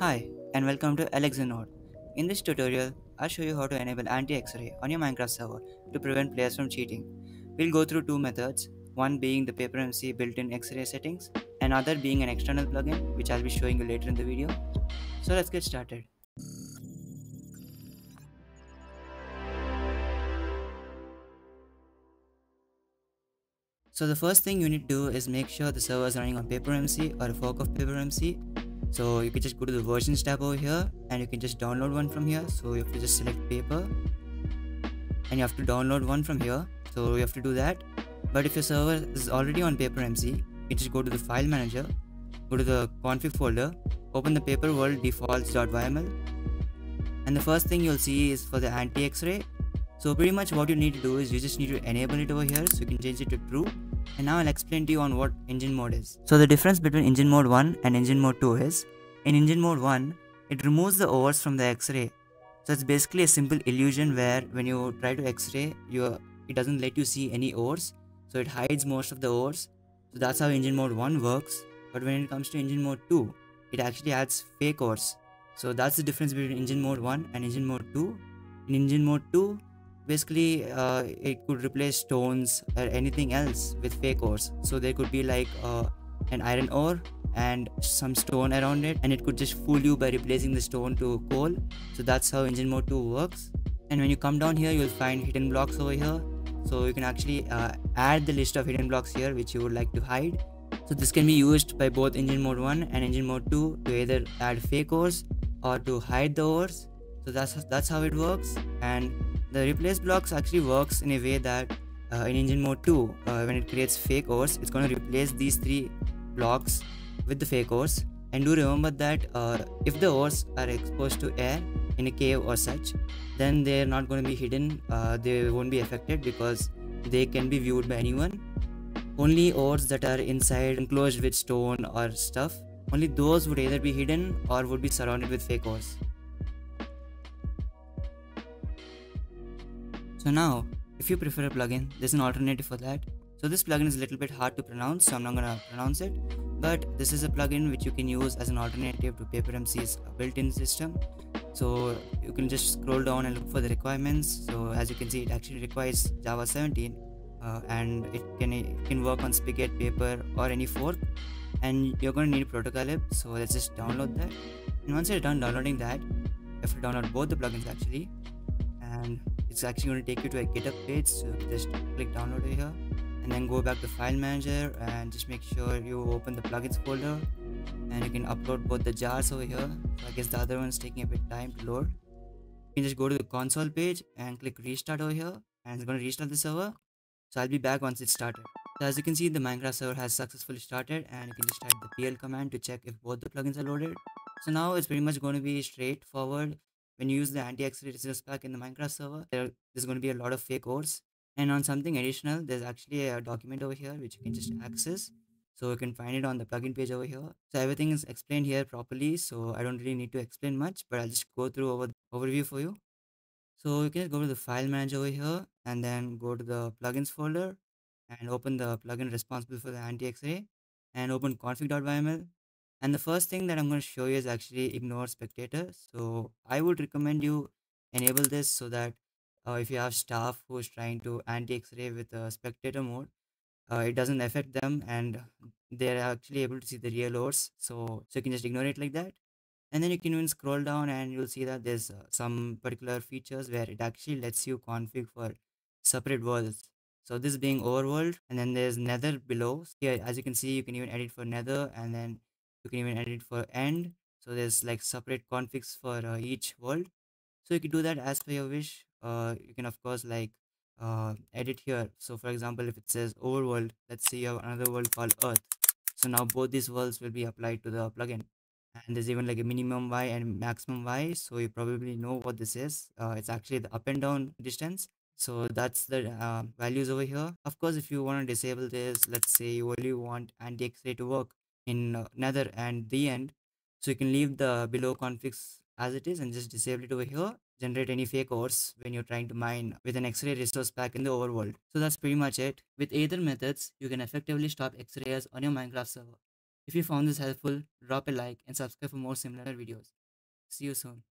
Hi, and welcome to ElixirNode. In this tutorial, I'll show you how to enable anti-X-ray on your Minecraft server to prevent players from cheating. We'll go through two methods, one being the PaperMC built-in X-ray settings, and other being an external plugin which I'll be showing you later in the video. So let's get started. So the first thing you need to do is make sure the server is running on PaperMC or a fork of PaperMC so you can just go to the versions tab over here and you can just download one from here. So you have to just select paper and you have to download one from here. So you have to do that. But if your server is already on papermc you just go to the file manager go to the config folder open the paper world defaults.yml and the first thing you'll see is for the anti x-ray so pretty much what you need to do is you just need to enable it over here. So you can change it to true and now I'll explain to you on what engine mode is. So the difference between engine mode 1 and engine mode 2 is, in engine mode 1, it removes the overs from the x-ray. So it's basically a simple illusion where when you try to x-ray, you it doesn't let you see any ores. So it hides most of the ores. So that's how engine mode 1 works. But when it comes to engine mode 2, it actually adds fake ores. So that's the difference between engine mode 1 and engine mode 2. In engine mode 2, basically uh, it could replace stones or anything else with fake ores. So there could be like uh, an iron ore and some stone around it and it could just fool you by replacing the stone to coal. So that's how engine mode 2 works. And when you come down here you'll find hidden blocks over here. So you can actually uh, add the list of hidden blocks here which you would like to hide. So this can be used by both engine mode 1 and engine mode 2 to either add fake ores or to hide the ores. So that's that's how it works. And the replace blocks actually works in a way that uh, in engine mode 2 uh, when it creates fake ores it's going to replace these three blocks with the fake ores. And do remember that uh, if the ores are exposed to air in a cave or such then they're not going to be hidden uh, they won't be affected because they can be viewed by anyone. Only ores that are inside enclosed with stone or stuff only those would either be hidden or would be surrounded with fake ores So now, if you prefer a plugin, there's an alternative for that. So this plugin is a little bit hard to pronounce, so I'm not gonna pronounce it. But this is a plugin which you can use as an alternative to PaperMC's built-in system. So you can just scroll down and look for the requirements. So as you can see, it actually requires Java 17, uh, and it can it can work on Spigot, Paper, or any fork. And you're gonna need Protocol So let's just download that. And once you're done downloading that, you have to download both the plugins actually. And it's actually going to take you to a github page so just click download over here and then go back to file manager and just make sure you open the plugins folder and you can upload both the jars over here. So i guess the other one's taking a bit time to load. You can just go to the console page and click restart over here and it's going to restart the server. So i'll be back once it's started. So as you can see the minecraft server has successfully started and you can just type the pl command to check if both the plugins are loaded. So now it's pretty much going to be straightforward when you use the anti-X-ray resource pack in the Minecraft server, there, there's going to be a lot of fake ores. And on something additional, there's actually a document over here which you can just access. So you can find it on the plugin page over here. So everything is explained here properly. So I don't really need to explain much, but I'll just go through over overview for you. So you can just go to the file manager over here and then go to the plugins folder and open the plugin responsible for the anti-X-ray and open config.yml and the first thing that I'm going to show you is actually ignore spectator. So I would recommend you enable this so that uh, if you have staff who is trying to anti-X-ray with a spectator mode, uh, it doesn't affect them and they're actually able to see the real ores. So, so you can just ignore it like that. And then you can even scroll down and you'll see that there's uh, some particular features where it actually lets you config for separate worlds. So this being overworld and then there's nether below. Here, as you can see, you can even edit for nether and then you can even edit for end. So there's like separate configs for uh, each world. So you can do that as per your wish. Uh, you can of course like uh, edit here. So for example if it says overworld let's say you have another world called earth. So now both these worlds will be applied to the plugin. And there's even like a minimum y and maximum y. So you probably know what this is. Uh, it's actually the up and down distance. So that's the uh, values over here. Of course if you want to disable this let's say you only want anti x-ray to work in uh, nether and the end. So you can leave the below configs as it is and just disable it over here. Generate any fake ores when you're trying to mine with an x-ray resource pack in the overworld. So that's pretty much it. With either methods you can effectively stop x-rays on your minecraft server. If you found this helpful, drop a like and subscribe for more similar videos. See you soon.